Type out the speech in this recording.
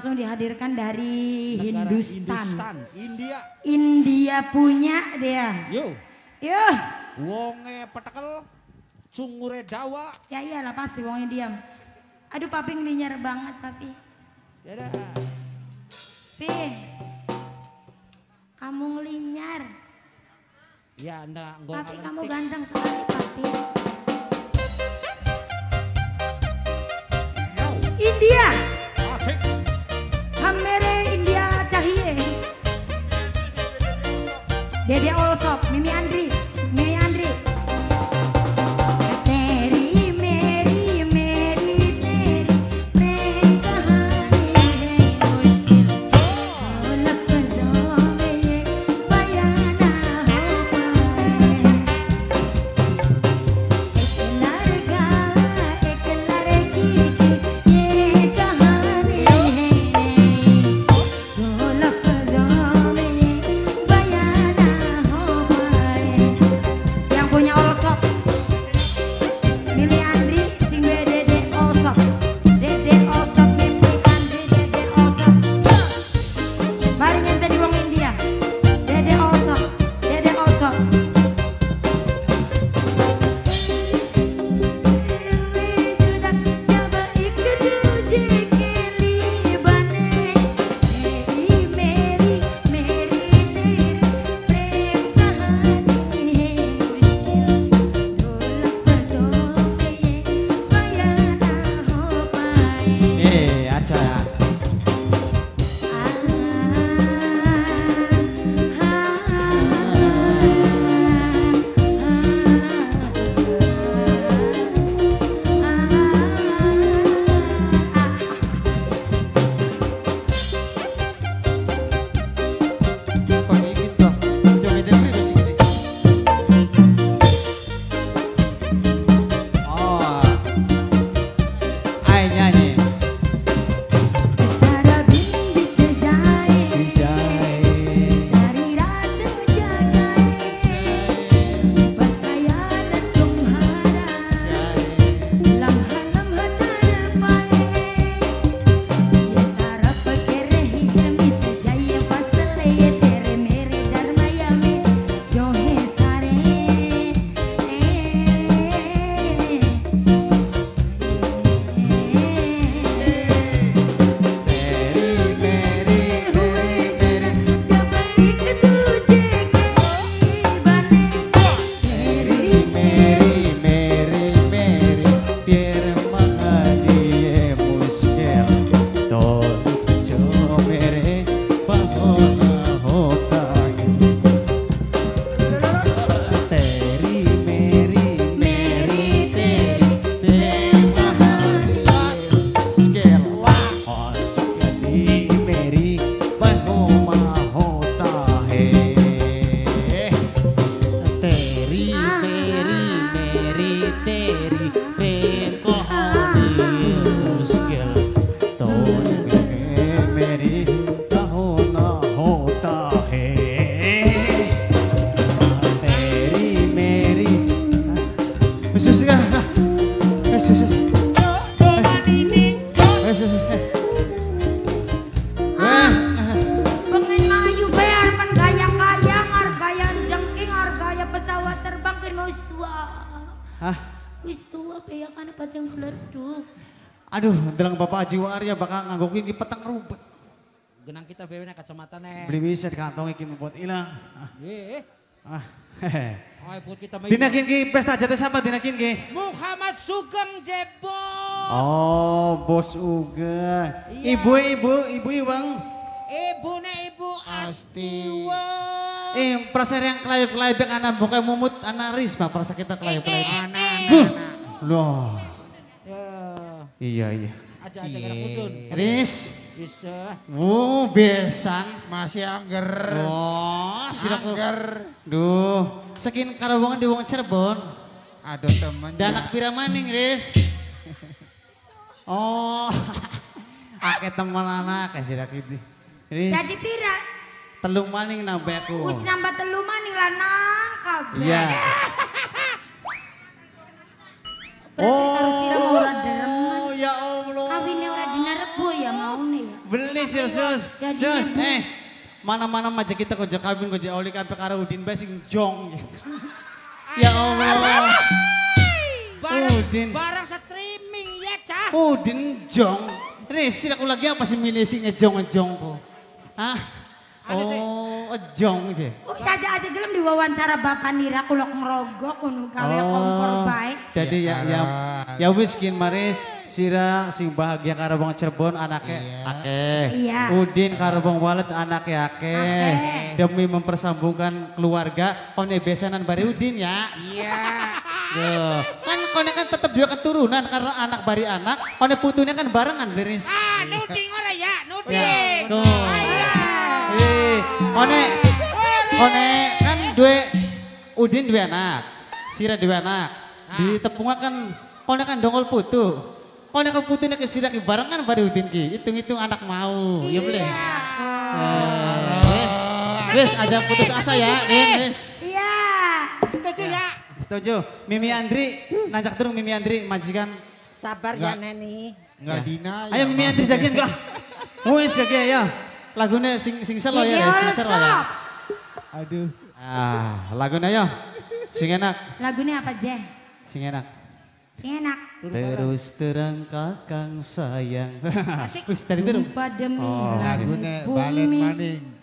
langsung dihadirkan dari Negara Hindustan. Hindustan. India. India punya dia. Yo. Yuh, Wonge petekel. Cungure dawa. ya iyalah pasti wongnya diam. Aduh papi ngelinyar banget papi. Ya dah. Pi, kamu ngelinyar. Ya anda nggak Papi kamu ganteng sekali papi. Eh, Pengen jengking pesawat terbang mau tua. Hah? Wis tua kan apa yang meleduk. Aduh, bilang Bapak Haji Waria bakal nganggukin di petang rumput. Genang kita bewe kacamata nih. Beli bisa di kantong iki membuat hilang. Ah, Eh, ah, kita. Dinakin ki pesta jatuh siapa dinakin ki? Muhammad Sugeng Jebos. Oh, bos Uga. Iya. Ibu, ibu, ibu, bang. Ibu ne ibu Astiwa. Eh, perasaan yang kelayap-kelayap yang anak bukan mumut anak Risma, perasaan kita kelayap-kelayap. Anak. Loh, Ya. iya, iya. Aja aja. Riz, Bisa. wuh, besan. Masih angger. Oh, sirak Angger. Duh, sekin karawongan di wong Cirebon. Aduh temen. Dan anak pira maning, Riz. Oh, ake teman anak kasih rak itu. Riz, Jadi pira telung maning nambah aku. wis nambah telu maning lanang kabeh. Iya. Oh, Ini serius. ibu. Eh, mana-mana aja kita kok kawin kok oli kabeh karo Udin bae sing jong. Ya Allah. Barang, Udin. barang streaming ya cah. Udin jong. Resi aku lagi apa sih milih sing ngejong-ngejong kok. Hah? Ada sih. Oh, ejong sih. Oh, saja aja gelem diwawancara Bapak Nira kulok ngerogok kuno gawe kompor baik. Jadi ya ya ya wis kin maris sira sing bahagia karo wong Cirebon anaknya akeh. Iya. Udin karo wong Walet anaknya akeh. Demi mempersambungkan keluarga kone besanan bari Udin ya. Iya. Yo. Kan kone kan tetap juga keturunan karena anak bari anak, kone putunya kan barengan beris. Ah, nuding ora ya, Ya, nuding. tuh. Iya. Eh, kone kone kan dua Udin dua anak, Sira dua anak. Di tepungan kan kone kan dongol putu. Kone kan putunya ke Sira ki barengan bari Udin ki. Hitung-hitung anak mau, ya boleh. Eh, Wes, wes aja putus asa ya, Din, wes. Iya. Setuju ya. Setuju. Mimi Andri, najak turun Mimi Andri majikan. Sabar ya Neni. Enggak dina. Ayo Mimi Andri jagian kah? Wes ya ya. Lagunya sing sing selo ya, sing selo ya. Aduh. Ah, lagunya yo. Sing enak, Lagunya apa, Je? sing enak. Sing enak. Terus terang kakang sayang. Asik. Wis dari terus. Sumpah demi Oh, Lagune balen maning.